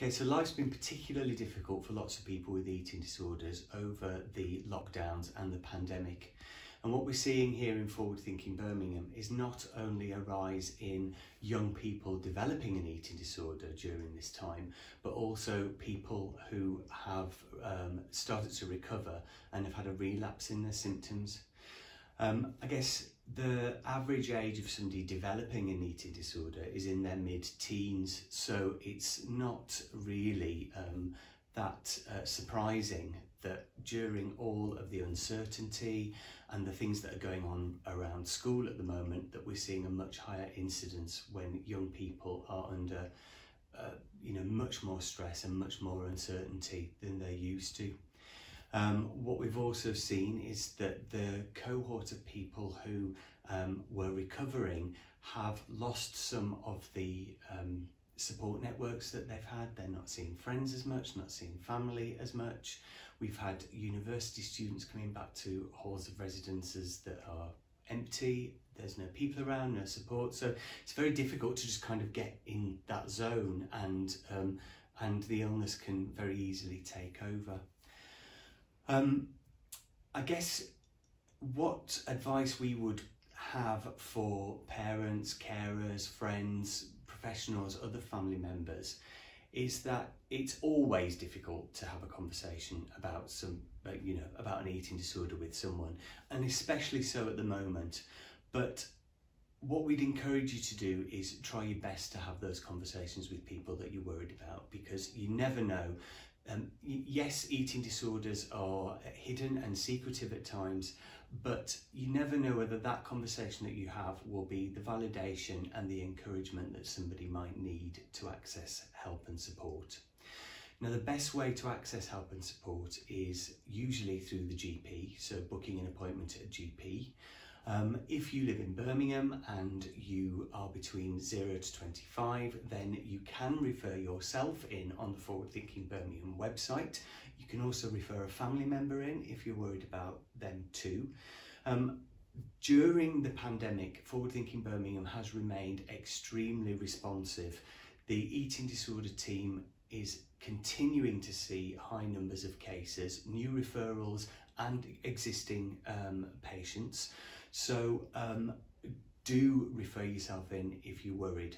Okay, so life's been particularly difficult for lots of people with eating disorders over the lockdowns and the pandemic. And what we're seeing here in Forward Thinking Birmingham is not only a rise in young people developing an eating disorder during this time, but also people who have um, started to recover and have had a relapse in their symptoms. Um, I guess the average age of somebody developing an eating disorder is in their mid-teens, so it's not really um, that uh, surprising that during all of the uncertainty and the things that are going on around school at the moment that we're seeing a much higher incidence when young people are under uh, you know much more stress and much more uncertainty than they're used to. Um, what we've also seen is that the cohort of people who um, were recovering have lost some of the um, support networks that they've had. They're not seeing friends as much, not seeing family as much. We've had university students coming back to halls of residences that are empty. There's no people around, no support. So it's very difficult to just kind of get in that zone and, um, and the illness can very easily take over. Um, I guess what advice we would have for parents, carers, friends, professionals, other family members is that it's always difficult to have a conversation about some you know about an eating disorder with someone and especially so at the moment. But what we'd encourage you to do is try your best to have those conversations with people that you're worried about because you never know um, yes, eating disorders are hidden and secretive at times, but you never know whether that conversation that you have will be the validation and the encouragement that somebody might need to access help and support. Now, the best way to access help and support is usually through the GP, so booking an appointment at a GP. Um, if you live in Birmingham and you are between 0 to 25, then you can refer yourself in on the Forward Thinking Birmingham website. You can also refer a family member in if you're worried about them too. Um, during the pandemic, Forward Thinking Birmingham has remained extremely responsive. The eating disorder team is continuing to see high numbers of cases, new referrals and existing um, patients. So um, do refer yourself in if you're worried.